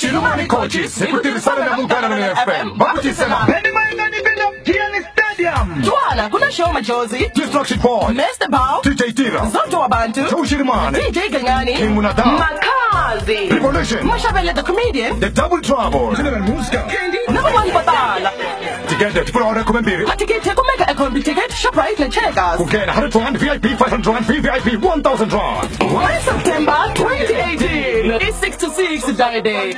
Shirumani coaches, ikutirishana na Munghana Lonene FM. Bakisema, Twana, kuna show majozi Destruction Boy, Mr. Bow DJ Tira, Zoto wa Bantu Ushirimani, DJ Gangani King Makazi Revolution, Mashabele the comedian The Double Trouble. general muska candy Number one Batala. Together, tunaona a mbili. Matikiti kumeka ekombi ticket Shoprite na Checkers Kugena 100 rand VIP, 500 rand VVIP, 1000 rand. 1 September 2018 It's 6 to 6 Day.